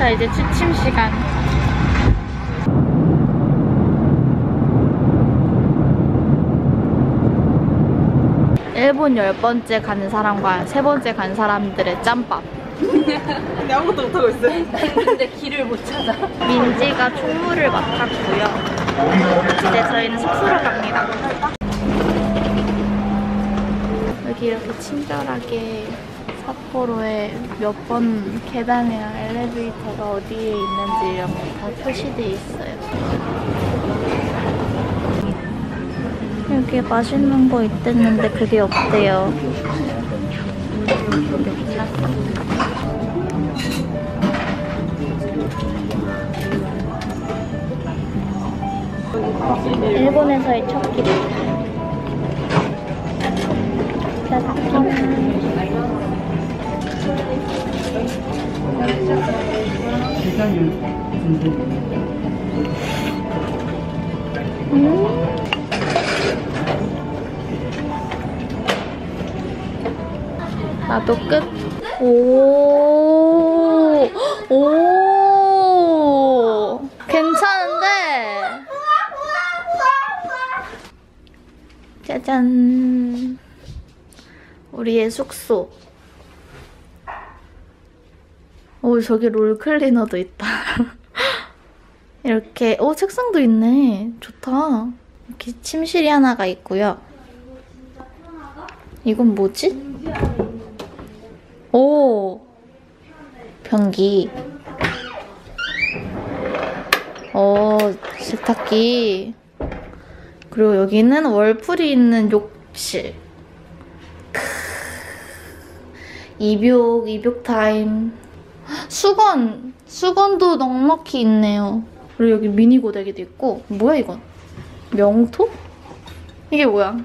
됐다 이제 취침 시간 일본 열 번째 가는 사람과 세 번째 간 사람들의 짬밥 근데 아무것도 못하고 있어요. 근데 길을 못 찾아. 민지가 총무를 맡았고요 이제 저희는 숙소로 갑니다 여기 이렇게 친절하게 삿포로에 몇 번 계단이랑 엘리베이터가 어디에 있는지 이런 거 다 표시돼 있어요. 여기 맛있는 거 있댔는데 그게 없대요. 일본에서의 첫 끼. 짜장 면. 나도 끝. 오, 오, 괜찮은데? 짜잔. 우리의 숙소. 오, 저기 롤 클리너도 있다. 이렇게, 오, 책상도 있네. 좋다. 이렇게 침실이 하나가 있고요. 이건 뭐지? 오! 변기. 오, 세탁기. 그리고 여기는 월풀이 있는 욕실. 크. 입욕, 입욕 타임. 수건! 수건도 넉넉히 있네요. 그리고 여기 미니 고데기도 있고. 뭐야, 이건? 명토? 이게 뭐야?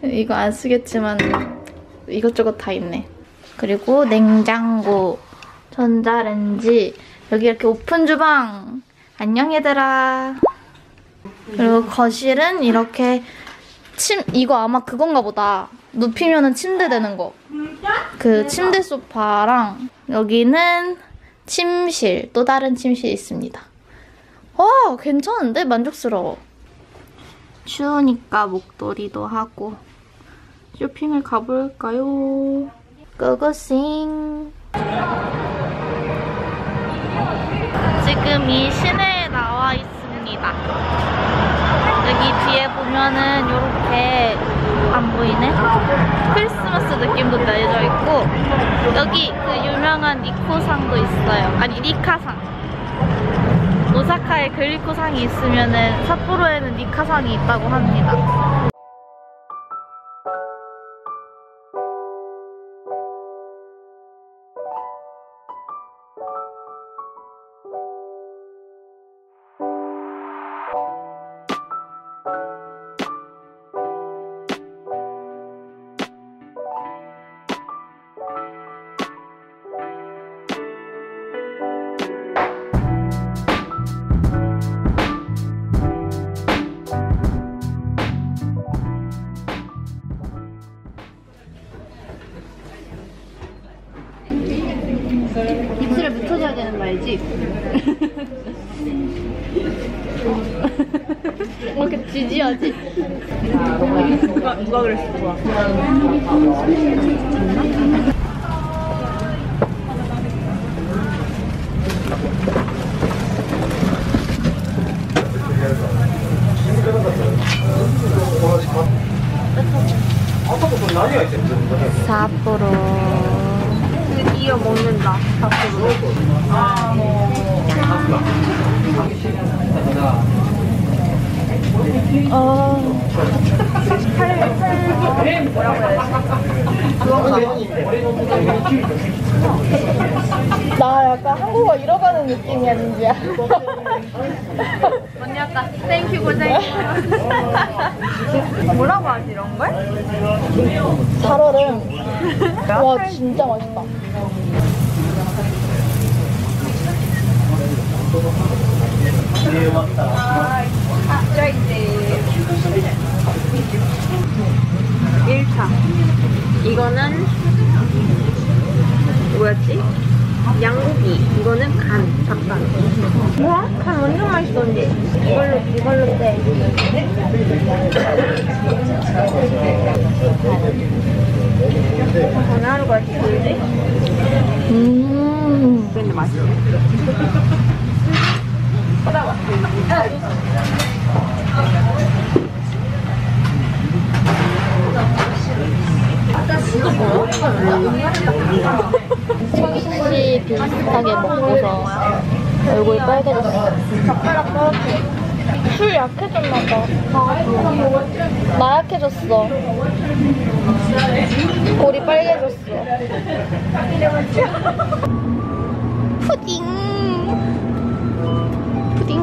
이거 안 쓰겠지만 이것저것 다 있네. 그리고 냉장고, 전자레인지, 여기 이렇게 오픈 주방. 안녕 얘들아. 그리고 거실은 이렇게 침 이거 아마 그건가 보다. 눕히면은 침대 되는 거. 그 침대 소파랑 여기는 침실, 또 다른 침실이 있습니다. 와, 괜찮은데? 만족스러워. 추우니까 목도리도 하고 쇼핑을 가볼까요? 고고싱 지금 이 시내에 나와 있습니다. 여기 뒤에 보면은 이렇게 안 보이네? 크리스마스 느낌도 내져 있고 여기 그 유명한 니코상도 있어요. 아니 니카상. 오사카에 글리코상이 있으면 은 삿포로에는 니카상이 있다고 합니다. 나 약간 한국어 잃어가는 느낌이야, 민지야. 언니 아까 thank you 고생. 뭐라고 하지, 이런 걸? 살얼음. 와, 진짜 맛있다. 각자 이제 1차 이거는 뭐였지? 양고기 이거는 간 닭간 뭐야? 간 완전 맛있던데 이걸로 이걸로 돼 전화하러 갈지 뭐지? 음 근데 맛있어 혹시 비슷하게 먹고서 얼굴 빨개졌어. 술 약해졌나 봐. 나 약해졌어. 볼이 빨개졌어.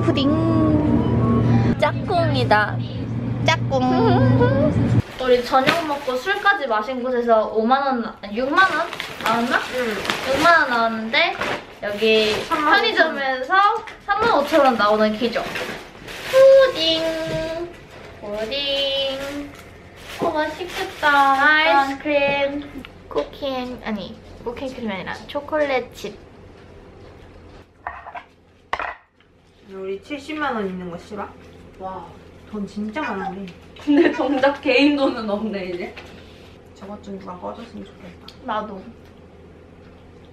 푸딩. 짝꿍이다. 짝꿍. 우리 저녁 먹고 술까지 마신 곳에서 5만 원, 아니 6만 원 나왔나? 응. 6만 원 나왔는데 여기 편의점에서 3만 5천 원 나오는 기죠. 푸딩, 푸딩. 어 맛있겠다. 아이스크림, 쿠키앤 아니 쿠키앤크림이 아니라 초콜릿 칩. 우리 70만 원 있는 거 싫어? 와. 돈 진짜 많네. 근데 정작 개인 돈은 없네 이제. 저것 좀 누가 꺼줬으면 좋겠다. 나도.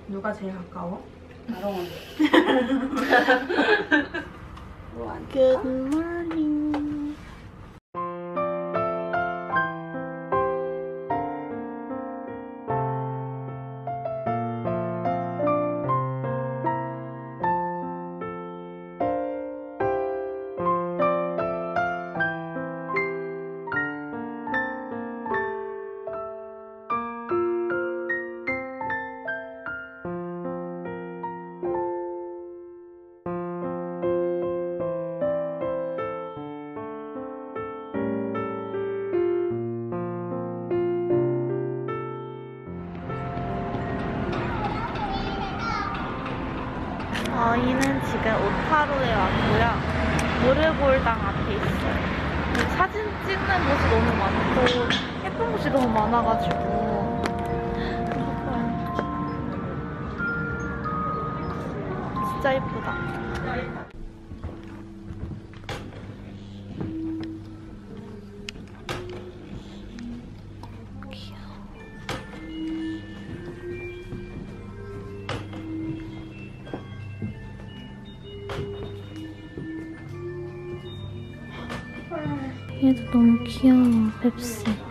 누가 제일 가까워? 나롱은. Good morning. 오타루에 왔고요. 모르골당 앞에 있어요. 사진 찍는 곳이 너무 많고 예쁜 곳이 너무 많아가지고 얘도 너무 귀여워, 펩시.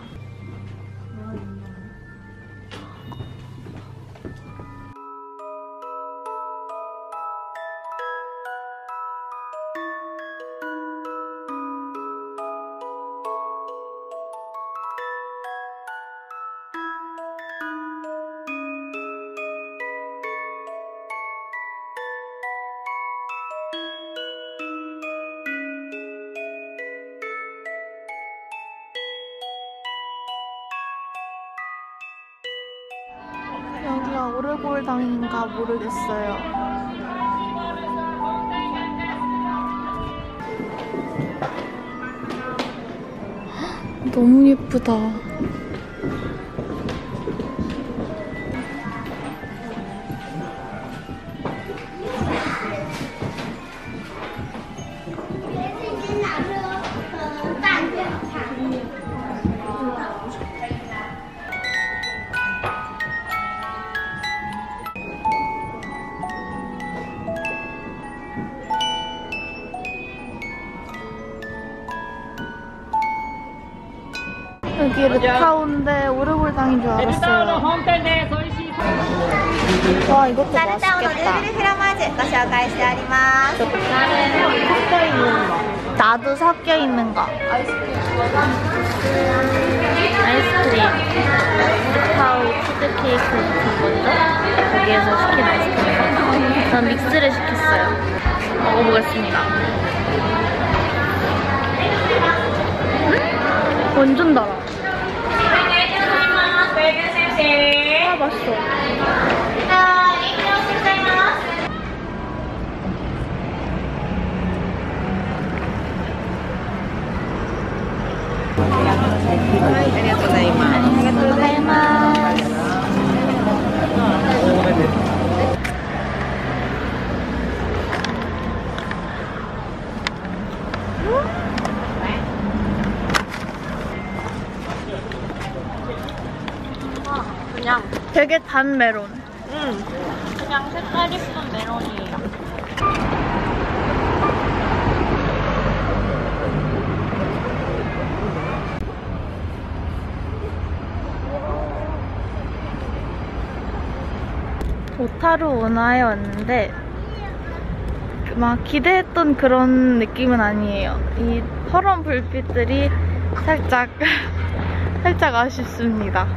너무 예쁘다. ージュご紹介しております。 섞여 있는 거. 나도 섞여 있는 거. 아이스크림. 카카오 치즈케이크 같은 거죠? 거기에서 시킨 아이스크림. 전 믹스를 시켰어요. 먹어보겠습니다. 음? 완전 달아. 아, 맛있어. 음, 되게 단 메론. 응. 음, 그냥 색깔 이쁜 타루 운하에 왔는데 막 기대했던 그런 느낌은 아니에요. 이 퍼런 불빛들이 살짝 살짝 아쉽습니다.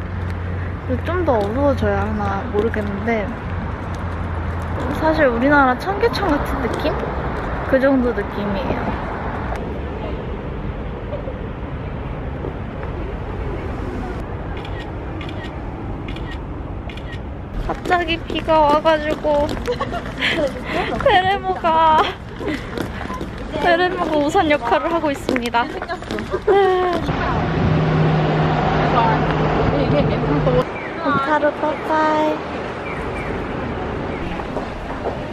좀 더 어두워져야 하나 모르겠는데 사실 우리나라 청계천 같은 느낌? 그 정도 느낌이에요. 갑자기 비가 와가지고 베레모가 베레모가 우산 역할을 하고 있습니다. 오타루 빠빠이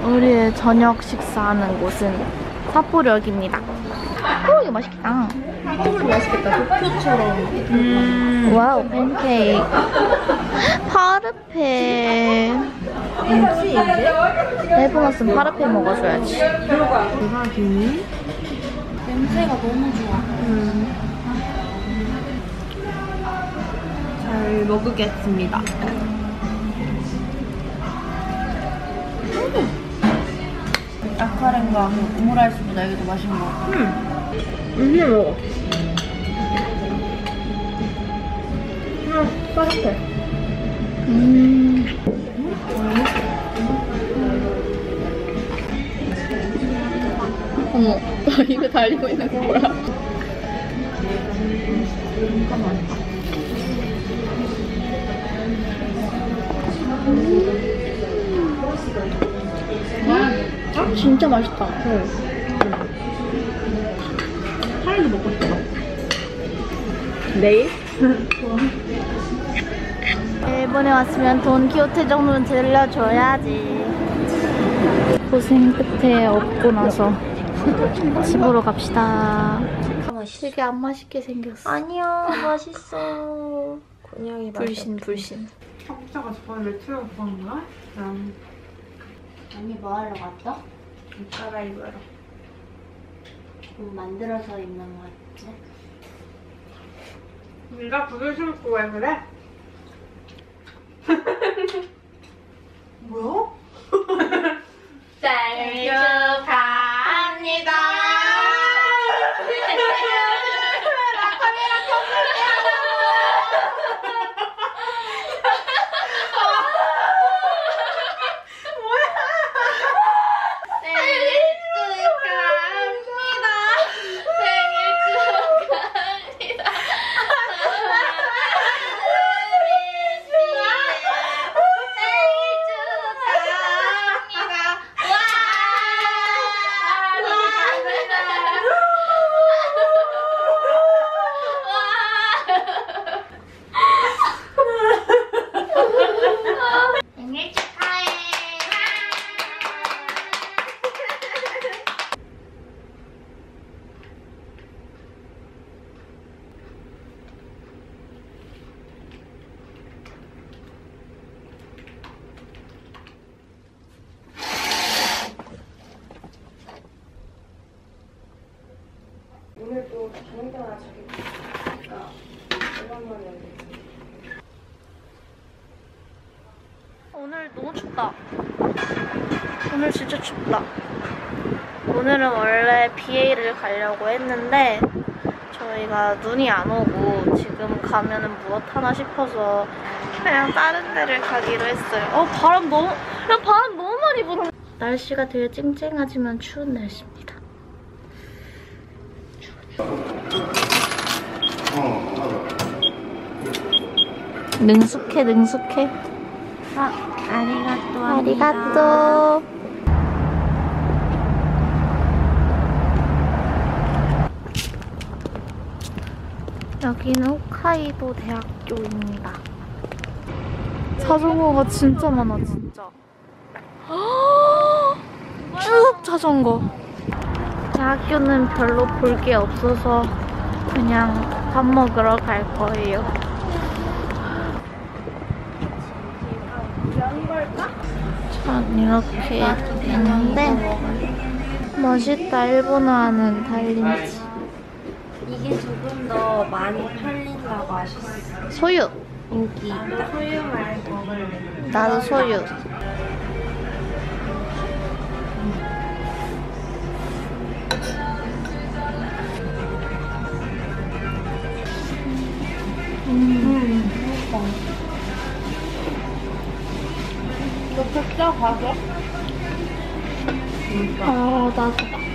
우리의 저녁 식사하는 곳은 삿포로역입니다. 오 이거 맛있겠다. 맛있겠다. 도쿄처럼. 음. wow 팬케이크. 파르페. 일본 왔으면 파르페 먹어줘야지. 대박이네. 냄새가 너무 좋아. 잘 먹겠습니다. 아카렌과 오므라이스보다 이게 더 맛있는 것 같아. 이게 먹어. 응, 빠르게. 음. 어머, 이거 달리고 있는 거 뭐야? 아, 진짜 맛있다. 파이도 먹고 싶어. 내일? 일본에 왔으면 돈키호테 정도는 들려줘야지. 고생 끝에 얻고 나서 집으로 갑시다. 되게 안 맛있게 생겼어. 아니야, 맛있어. 곤양이 불신 불신. 컴퓨터가 저번에 매트로 구한 거야? 난 언니 뭐 하러 갔어? 갈아입으러. 뭐 만들어서 입는 거 같지? 네가 구두 신고 왜 그래? 뭐야? 생일 축하합니다. 생일 축하합니다. 생일 축하합니다. 생일 축하합니다. 와! 와! 생일 축하해. 오늘도 정인가 자기가 오랜만에 오늘 너무 춥다. 오늘 진짜 춥다. 오늘은 원래 BA를 가려고 했는데 저희가 눈이 안 오고 지금 가면은 무엇 하나 싶어서 그냥 다른 데를 가기로 했어요. 어 바람 너무 야 바람 너무 많이 부는. 날씨가 되게 쨍쨍하지만 추운 날씨입니다. 능숙해 능숙해. 아, 아리가또. 아리가또. 여기는 홋카이도 대학교입니다. 자전거가 진짜 많아, 진짜. 쭉 자전거. 대학교는 별로 볼 게 없어서 그냥 밥 먹으러 갈 거예요. 한 이렇게 있는데 멋있다 일본어 하는 달린지 이게 조금 더 많이 팔린다고 하셨어. 소유 인기 있다. 소유 말고. 나도 소유 너 백자 가서? 아 나도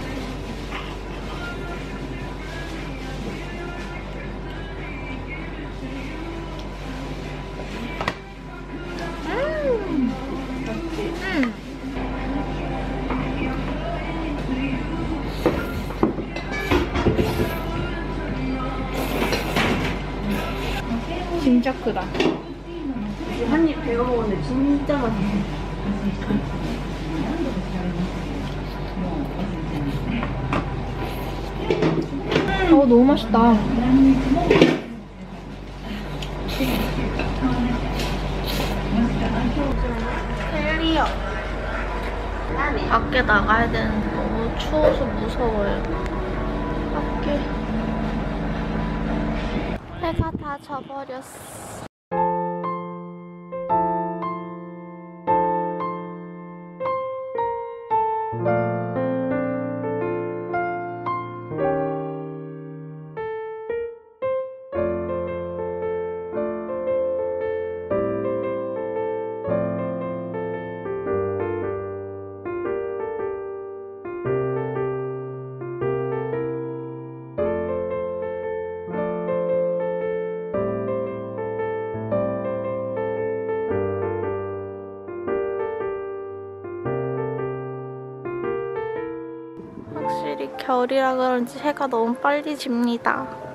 어 너무 맛있다. 클리어. 밖에 나가야 되는데 너무 추워서 무서워요. 밖에. 해가 다 져버렸어. 겨울이라 그런지 해가 너무 빨리 집니다.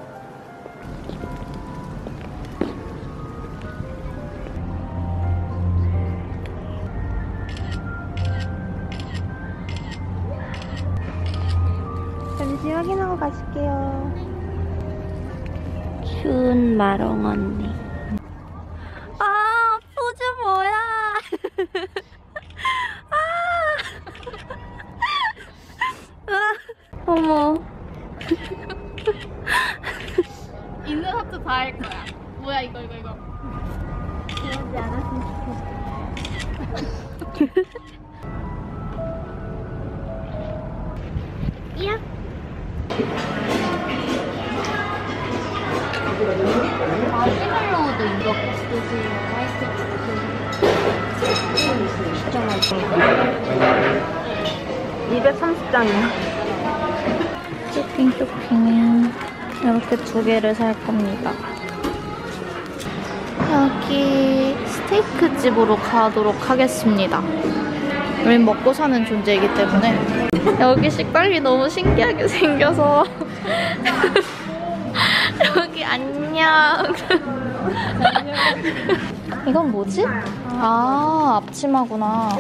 야. 마시멜로우도 이렇게 쓰세요. 맛있을 진짜 맛있어. 230장이야. 쇼핑 쇼핑 이렇게 두 개를 살 겁니다. 여기 스테이크 집으로 가도록 하겠습니다. 우린 먹고 사는 존재이기 때문에 여기 식당이 너무 신기하게 생겨서 여기 안녕. 이건 뭐지? 아 앞치마구나.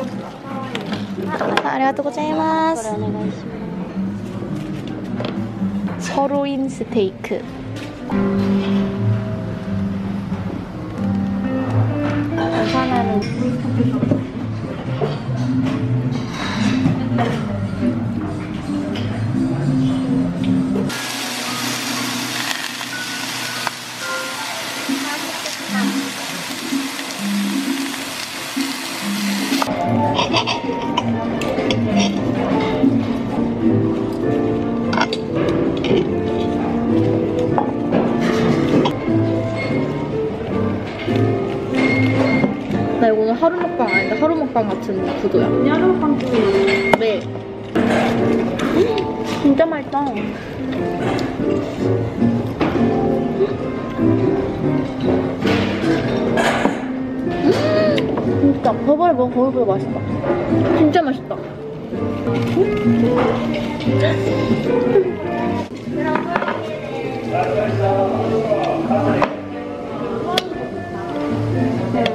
아리가또 고자이마스. 서로인 스테이크. 거보다 맛있다. 진짜 맛있다.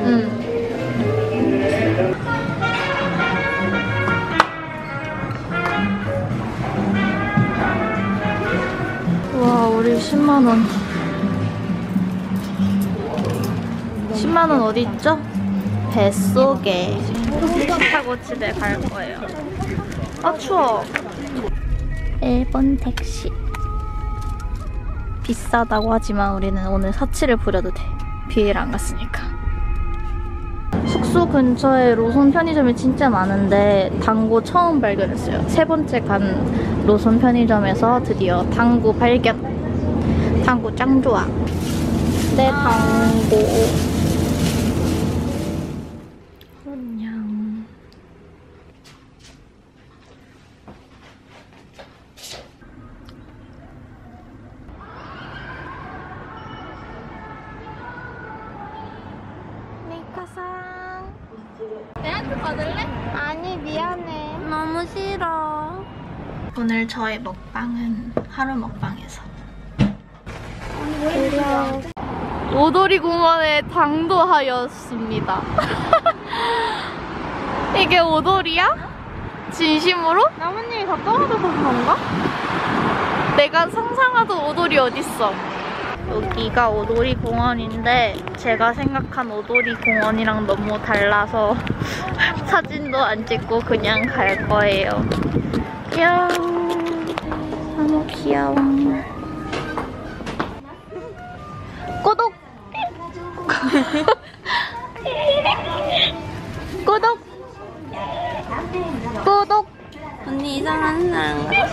음. 와, 우리 10만원. 10만원 어디 있죠? 뱃속에 타고 집에 갈 거예요. 아 추워. 일본 택시. 비싸다고 하지만 우리는 오늘 사치를 부려도 돼. 비를 안 갔으니까. 숙소 근처에 로손 편의점이 진짜 많은데 당구 처음 발견했어요. 세 번째 간 로손 편의점에서 드디어 당구 발견. 당구 짱 좋아. 내 당구. 저의 먹방은 하루 먹방에서 오도리 공원에 당도하였습니다. 이게 오도리야? 진심으로? 나뭇잎이 다 떨어져서 그런가? 내가 상상하던 오돌이 어딨어? 여기가 오돌이 공원인데 제가 생각한 오돌이 공원이랑 너무 달라서 사진도 안 찍고 그냥 갈 거예요. 귀여워. 너무 귀여워. 구독! 구독! 구독! 언니 이상한 사람 같아.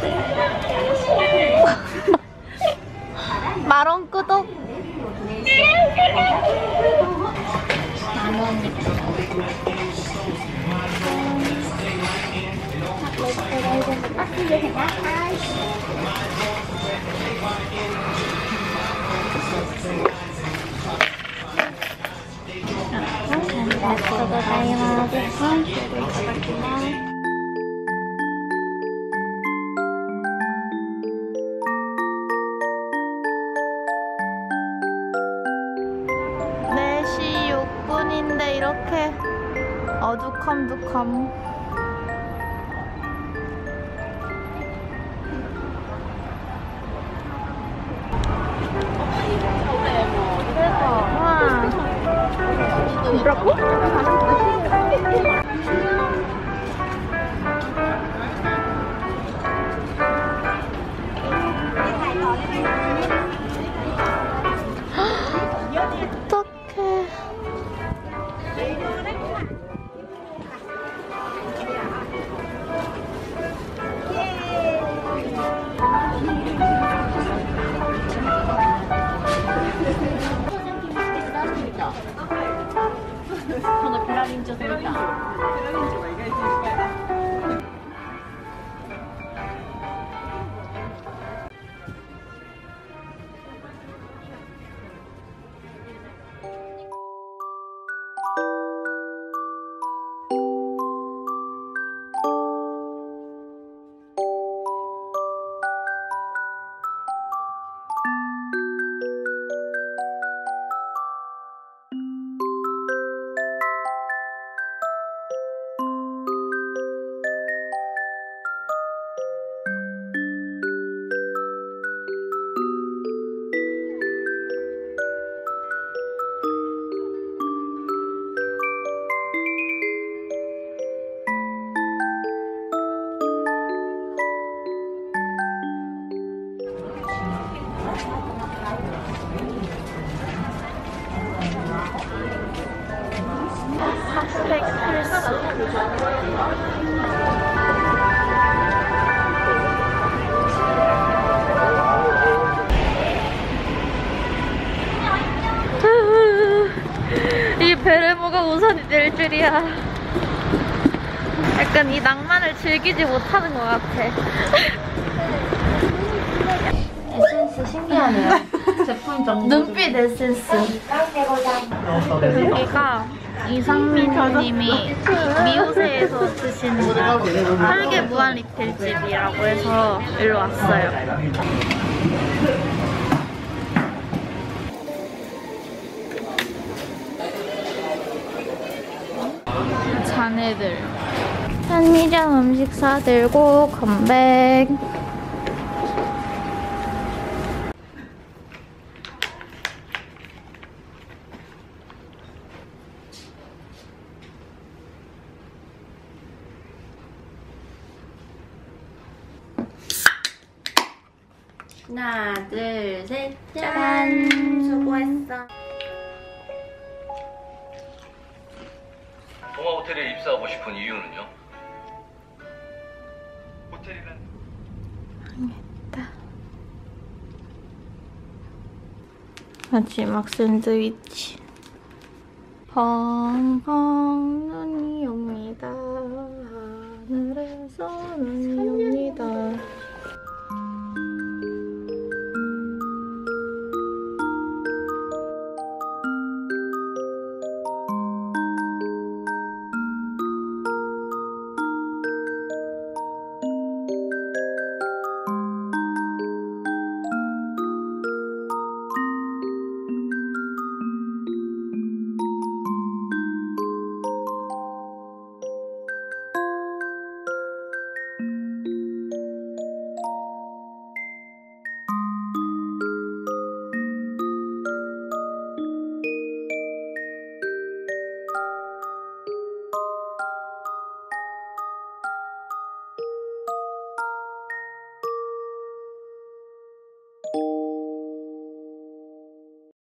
마론 구독. 네시 6분인데 이렇게 어두컴두컴 어 ラリンチョ取れた。 이 베레모가 우선이 될 줄이야. 약간 이 낭만을 즐기지 못하는 것 같아. 에센스 신기하네요. 제품 정보. 눈빛 에센스. 여기가 이상민님이 미우새에서 쓰신 설계 무한 리필집이라고 해서 일로 왔어요. 자네들 편의점 음식 사들고 컴백. 마지막 샌드위치. 펑펑 눈이 옵니다. 하늘에서 눈이 옵니다.